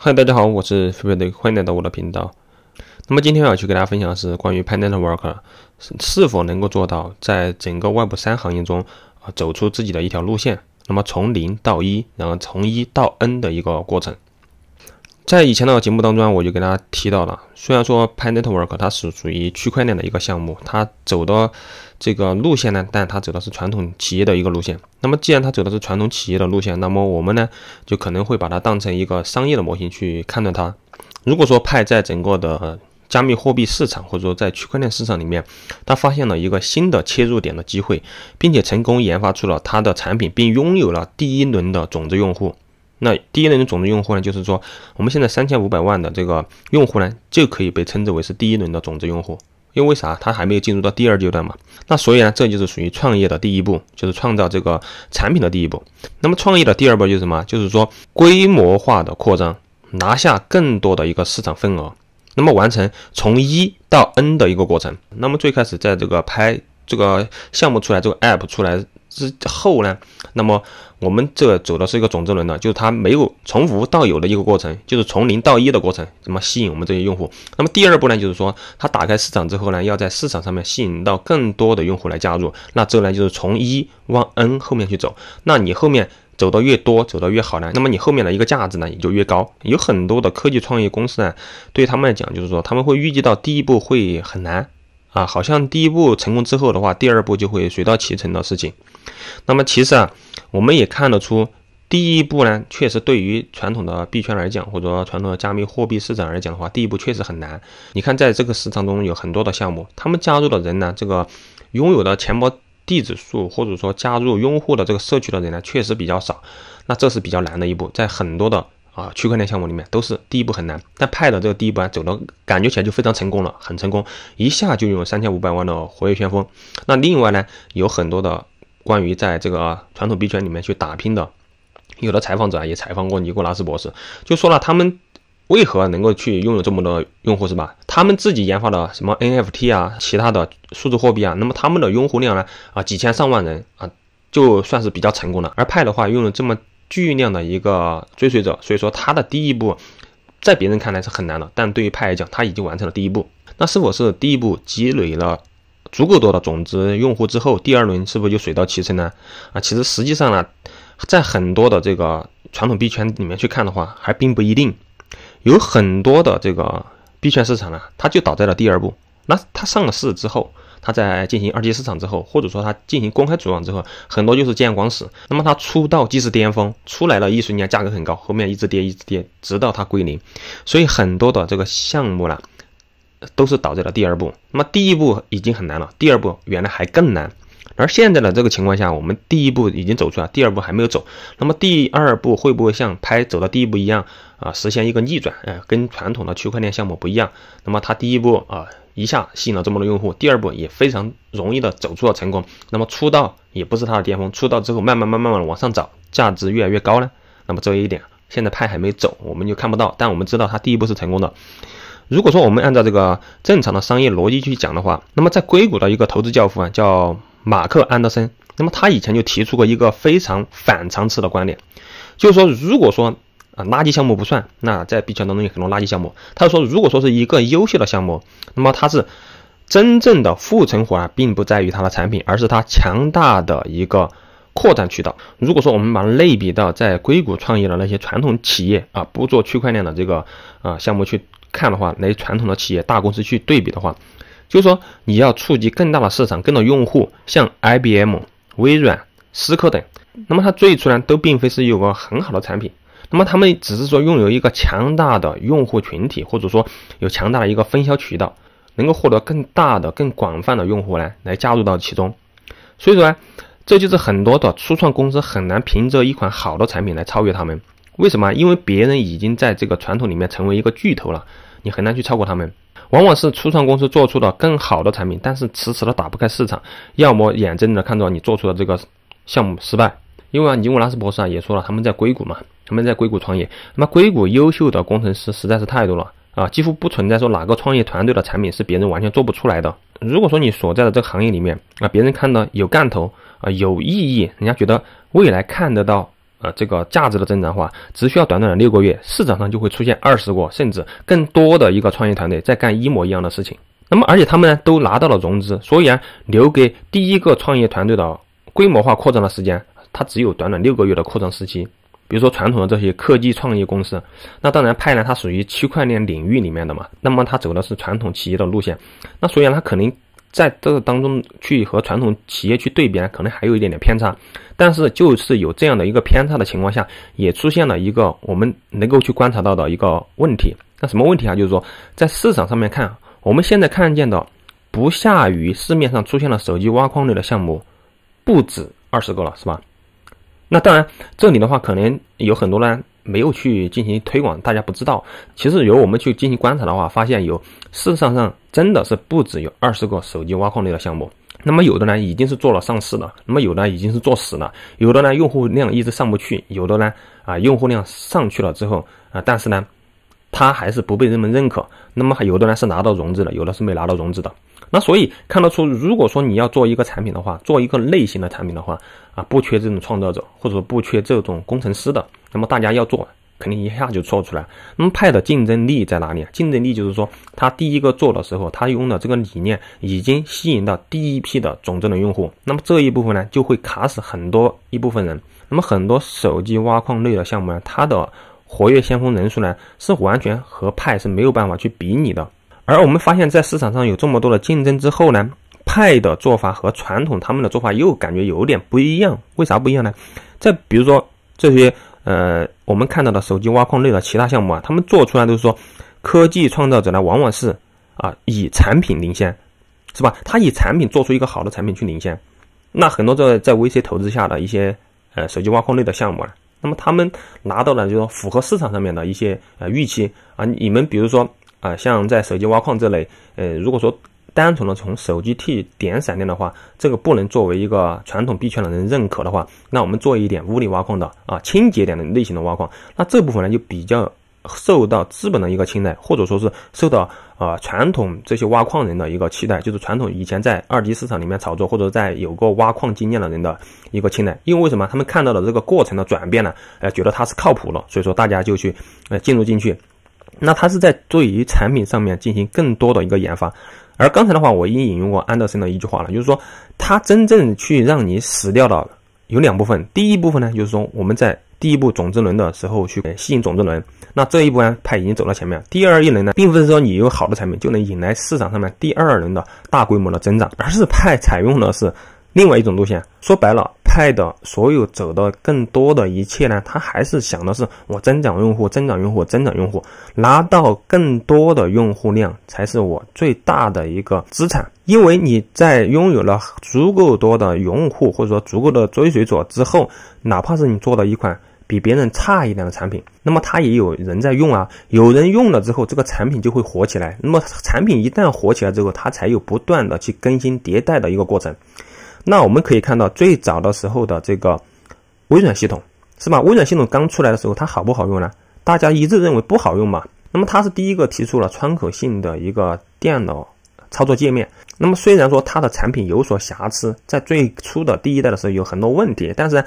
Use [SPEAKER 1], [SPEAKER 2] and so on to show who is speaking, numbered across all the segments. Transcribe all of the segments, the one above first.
[SPEAKER 1] 嗨，大家好，我是飞飞的，欢迎来到我的频道。那么今天要去给大家分享的是关于 Pi Network 是是否能够做到在整个 Web 三行业中啊走出自己的一条路线，那么从零到一，然后从一到 N 的一个过程。在以前的节目当中，我就给大家提到了，虽然说 Pi Network 它是属于区块链的一个项目，它走的这个路线呢，但它走的是传统企业的一个路线。那么既然它走的是传统企业的路线，那么我们呢就可能会把它当成一个商业的模型去看待它。如果说派在整个的加密货币市场或者说在区块链市场里面，它发现了一个新的切入点的机会，并且成功研发出了它的产品，并拥有了第一轮的种子用户。那第一轮的种子用户呢，就是说我们现在三千五百万的这个用户呢，就可以被称之为是第一轮的种子用户，因为啥？他还没有进入到第二阶段嘛。那所以呢，这就是属于创业的第一步，就是创造这个产品的第一步。那么创业的第二步就是什么？就是说规模化的扩张，拿下更多的一个市场份额，那么完成从一到 N 的一个过程。那么最开始在这个拍这个项目出来，这个 App 出来。之后呢，那么我们这走的是一个种子轮的，就是它没有从无到有的一个过程，就是从零到一的过程，怎么吸引我们这些用户？那么第二步呢，就是说它打开市场之后呢，要在市场上面吸引到更多的用户来加入，那这呢就是从一往 N 后面去走，那你后面走的越多，走的越好呢，那么你后面的一个价值呢也就越高。有很多的科技创业公司呢，对他们来讲，就是说他们会预计到第一步会很难。啊，好像第一步成功之后的话，第二步就会水到渠成的事情。那么其实啊，我们也看得出，第一步呢，确实对于传统的币圈来讲，或者说传统的加密货币市场来讲的话，第一步确实很难。你看，在这个市场中有很多的项目，他们加入的人呢，这个拥有的钱包地址数，或者说加入用户的这个社区的人呢，确实比较少。那这是比较难的一步，在很多的。啊，区块链项目里面都是第一步很难，但派的这个第一步啊，走的感觉起来就非常成功了，很成功，一下就拥有三千五百万的活跃旋风。那另外呢，有很多的关于在这个传统币圈里面去打拼的，有的采访者啊也采访过尼古拉斯博士，就说了他们为何能够去拥有这么多用户，是吧？他们自己研发的什么 NFT 啊，其他的数字货币啊，那么他们的用户量呢啊，几千上万人啊，就算是比较成功的。而派的话，拥有这么巨量的一个追随者，所以说他的第一步，在别人看来是很难的，但对于派来讲，他已经完成了第一步。那是否是第一步积累了足够多的种子用户之后，第二轮是不是就水到渠成呢？啊，其实实际上呢，在很多的这个传统币圈里面去看的话，还并不一定。有很多的这个币圈市场呢，它就倒在了第二步。那它上了市之后。他在进行二级市场之后，或者说他进行公开组网之后，很多就是见光死。那么他出道即是巅峰，出来了一瞬间价格很高，后面一直跌一直跌，直到它归零。所以很多的这个项目呢，都是倒在了第二步。那么第一步已经很难了，第二步原来还更难。而现在的这个情况下，我们第一步已经走出来，第二步还没有走。那么第二步会不会像拍走到第一步一样啊，实现一个逆转？哎，跟传统的区块链项目不一样。那么它第一步啊。一下吸引了这么多用户，第二步也非常容易的走出了成功。那么出道也不是它的巅峰，出道之后慢慢慢慢慢往上涨，价值越来越高呢。那么这一点现在派还没走，我们就看不到。但我们知道它第一步是成功的。如果说我们按照这个正常的商业逻辑去讲的话，那么在硅谷的一个投资教父啊，叫马克安德森，那么他以前就提出过一个非常反常识的观点，就是说如果说啊，垃圾项目不算。那在币圈当中有很多垃圾项目。他说，如果说是一个优秀的项目，那么它是真正的护城河啊，并不在于它的产品，而是它强大的一个扩展渠道。如果说我们把它类比到在硅谷创业的那些传统企业啊，不做区块链的这个啊项目去看的话，那些传统的企业大公司去对比的话，就是说你要触及更大的市场、更多用户，像 IBM、微软、思科等，那么它最初呢，都并非是有个很好的产品。那么他们只是说拥有一个强大的用户群体，或者说有强大的一个分销渠道，能够获得更大的、更广泛的用户呢，来加入到其中。所以说呢，这就是很多的初创公司很难凭着一款好的产品来超越他们。为什么？因为别人已经在这个传统里面成为一个巨头了，你很难去超过他们。往往是初创公司做出了更好的产品，但是迟迟的打不开市场，要么眼睁睁的看着你做出的这个项目失败。因为啊，尼古拉斯博士啊也说了，他们在硅谷嘛，他们在硅谷创业。那么硅谷优秀的工程师实在是太多了啊，几乎不存在说哪个创业团队的产品是别人完全做不出来的。如果说你所在的这个行业里面啊，别人看到有干头啊，有意义，人家觉得未来看得到呃这个价值的增长化，只需要短短的六个月，市场上就会出现二十个甚至更多的一个创业团队在干一模一样的事情。那么而且他们呢都拿到了融资，所以啊留给第一个创业团队的规模化扩张的时间，它只有短短六个月的扩张时期。比如说传统的这些科技创业公司，那当然派呢，它属于区块链领域里面的嘛，那么它走的是传统企业的路线，那所以它肯定在这个当中去和传统企业去对比呢，可能还有一点点偏差，但是就是有这样的一个偏差的情况下，也出现了一个我们能够去观察到的一个问题，那什么问题啊？就是说在市场上面看，我们现在看见的不下于市面上出现了手机挖矿类的项目，不止二十个了，是吧？那当然，这里的话可能有很多呢没有去进行推广，大家不知道。其实由我们去进行观察的话，发现有市场上真的是不止有二十个手机挖矿类的项目。那么有的呢已经是做了上市了，那么有的已经是做死了，有的呢用户量一直上不去，有的呢啊用户量上去了之后啊，但是呢它还是不被人们认可。那么还有的呢是拿到融资的，有的是没拿到融资的。那所以看得出，如果说你要做一个产品的话，做一个类型的产品的话，啊，不缺这种创造者，或者说不缺这种工程师的，那么大家要做，肯定一下就做出来。那么派的竞争力在哪里？竞争力就是说，他第一个做的时候，他用的这个理念已经吸引到第一批的总智能用户。那么这一部分呢，就会卡死很多一部分人。那么很多手机挖矿类的项目呢，它的活跃先锋人数呢，是完全和派是没有办法去比拟的。而我们发现，在市场上有这么多的竞争之后呢，派的做法和传统他们的做法又感觉有点不一样。为啥不一样呢？再比如说这些呃，我们看到的手机挖矿类的其他项目啊，他们做出来都是说，科技创造者呢，往往是啊以产品领先，是吧？他以产品做出一个好的产品去领先。那很多在在 VC 投资下的一些呃手机挖矿类的项目啊，那么他们拿到了就说符合市场上面的一些呃预期啊，你们比如说。啊，像在手机挖矿这类，呃，如果说单纯的从手机替点闪电的话，这个不能作为一个传统币圈的人认可的话，那我们做一点物理挖矿的啊，轻节点的类型的挖矿，那这部分呢就比较受到资本的一个青睐，或者说是受到啊传统这些挖矿人的一个期待，就是传统以前在二级市场里面炒作或者在有过挖矿经验的人的一个青睐，因为为什么他们看到了这个过程的转变呢？呃，觉得它是靠谱了，所以说大家就去呃进入进去。那他是在对于产品上面进行更多的一个研发，而刚才的话我已经引用过安德森的一句话了，就是说他真正去让你死掉的有两部分，第一部分呢就是说我们在第一步种子轮的时候去吸引种子轮，那这一步呢派已经走到前面，第二一轮呢并不是说你有好的产品就能引来市场上面第二轮的大规模的增长，而是派采用的是。另外一种路线，说白了，派的所有走的更多的一切呢，他还是想的是我增长用户，增长用户，增长用户，拿到更多的用户量才是我最大的一个资产。因为你在拥有了足够多的用户或者说足够的追随者之后，哪怕是你做的一款比别人差一点的产品，那么它也有人在用啊，有人用了之后，这个产品就会火起来。那么产品一旦火起来之后，它才有不断的去更新迭代的一个过程。那我们可以看到，最早的时候的这个微软系统，是吧？微软系统刚出来的时候，它好不好用呢？大家一致认为不好用嘛。那么它是第一个提出了窗口性的一个电脑操作界面。那么虽然说它的产品有所瑕疵，在最初的第一代的时候有很多问题，但是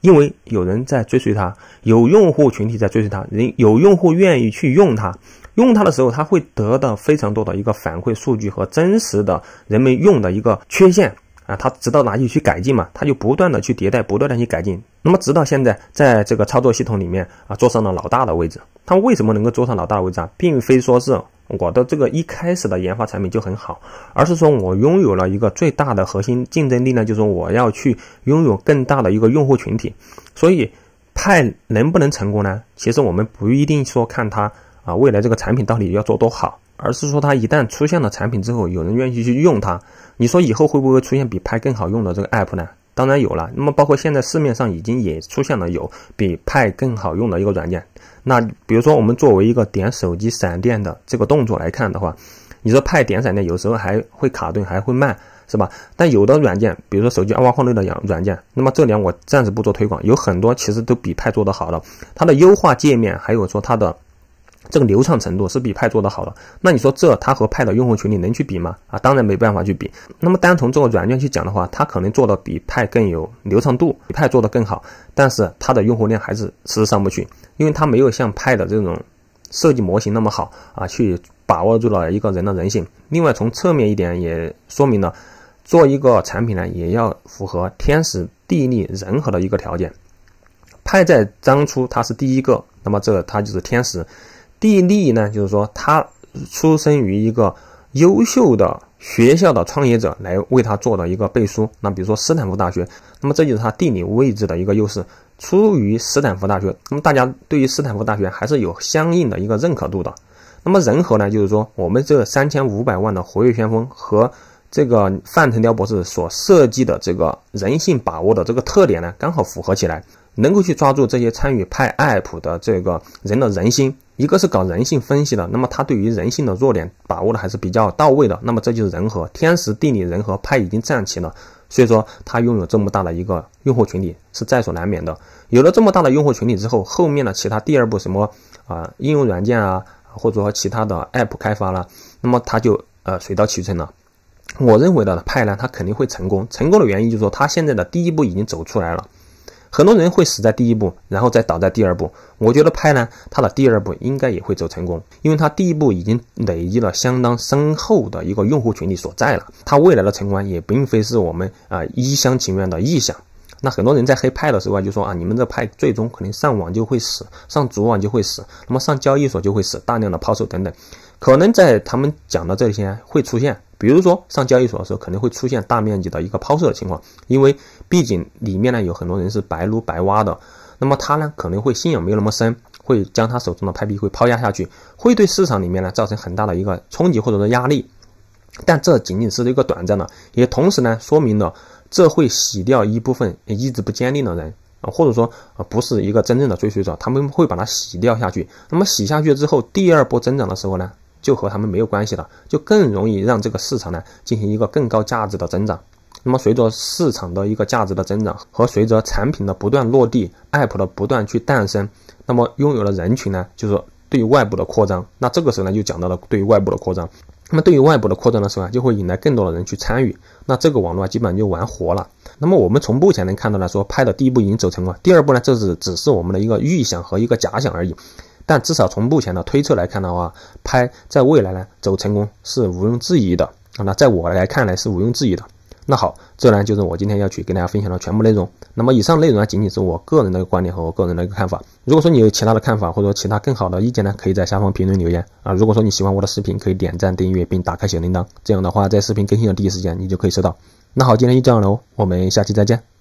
[SPEAKER 1] 因为有人在追随它，有用户群体在追随它，人有用户愿意去用它，用它的时候，它会得到非常多的一个反馈数据和真实的人们用的一个缺陷。啊，他直到哪里去改进嘛，他就不断的去迭代，不断的去改进。那么直到现在，在这个操作系统里面啊，坐上了老大的位置。他为什么能够坐上老大的位置啊？并非说是我的这个一开始的研发产品就很好，而是说我拥有了一个最大的核心竞争力呢，就是我要去拥有更大的一个用户群体。所以派能不能成功呢？其实我们不一定说看它啊未来这个产品到底要做多好，而是说它一旦出现了产品之后，有人愿意去用它。你说以后会不会出现比派更好用的这个 app 呢？当然有了。那么包括现在市面上已经也出现了有比派更好用的一个软件。那比如说我们作为一个点手机闪电的这个动作来看的话，你说派点闪电有时候还会卡顿，还会慢，是吧？但有的软件，比如说手机挖矿类的软软件，那么这两我暂时不做推广，有很多其实都比派做得好的。它的优化界面，还有说它的这个流畅程度是比派做的好的。那你说这它和派的用户群里能去比吗？啊，当然没办法去比。那么单从这个软件去讲的话，它可能做的比派更有流畅度，比派做的更好，但是它的用户量还是迟迟上不去，因为它没有像派的这种设计模型那么好啊，去把握住了一个人的人性。另外从侧面一点也说明了，做一个产品呢，也要符合天时地利人和的一个条件。派在当初它是第一个，那么这它就是天时，地利呢，就是说他出生于一个优秀的学校的创业者来为他做的一个背书。那比如说斯坦福大学，那么这就是他地理位置的一个优势，出于斯坦福大学，那么大家对于斯坦福大学还是有相应的一个认可度的。那么人和呢，就是说我们这三千五百万的活跃旋风和这个范成雕博士所设计的这个人性把握的这个特点呢，刚好符合起来。能够去抓住这些参与派 app 的这个人的人心，一个是搞人性分析的，那么他对于人性的弱点把握的还是比较到位的，那么这就是人和天时地利人和派已经站齐了，所以说他拥有这么大的一个用户群体是在所难免的。有了这么大的用户群体之后，后面的其他第二步什么啊应用软件啊，或者说其他的 app 开发了，那么他就呃水到渠成了。我认为的派呢，他肯定会成功，成功的原因就是说他现在的第一步已经走出来了。很多人会死在第一步，然后再倒在第二步。我觉得拍呢，它的第二步应该也会走成功，因为它第一步已经累积了相当深厚的一个用户群体所在了。它未来的成功也并非是我们啊一厢情愿的臆想。那很多人在黑派的时候啊就说啊，你们这派最终肯定上网就会死，上主网就会死，那么上交易所就会死，大量的抛售等等，可能在他们讲的这些会出现。比如说上交易所的时候，可能会出现大面积的一个抛售的情况，因为毕竟里面呢有很多人是白撸白挖的，那么他呢可能会信仰没有那么深，会将他手中的派币会抛压下去，会对市场里面呢造成很大的一个冲击或者说压力，但这仅仅是一个短暂的，也同时呢说明了这会洗掉一部分意志不坚定的人啊，或者说啊不是一个真正的追随者，他们会把它洗掉下去，那么洗下去之后，第二波增长的时候呢？就和他们没有关系了，就更容易让这个市场呢进行一个更高价值的增长。那么随着市场的一个价值的增长和随着产品的不断落地，app 的不断去诞生，那么拥有的人群呢，就是对于外部的扩张。那这个时候呢，就讲到了对于外部的扩张。那么对于外部的扩张的时候啊，就会引来更多的人去参与。那这个网络啊，基本上就玩活了。那么我们从目前能看到来说，拍的第一步已经走成了，第二步呢，这是只是我们的一个预想和一个假想而已。但至少从目前的推测来看的话，拍在未来呢走成功是毋庸置疑的啊。那在我来看来是毋庸置疑的。那好，这呢就是我今天要去跟大家分享的全部内容。那么以上内容呢仅仅是我个人的一个观点和我个人的一个看法。如果说你有其他的看法或者说其他更好的意见呢，可以在下方评论留言啊。如果说你喜欢我的视频，可以点赞、订阅并打开小铃铛，这样的话在视频更新的第一时间你就可以收到。那好，今天就这样了哦，我们下期再见。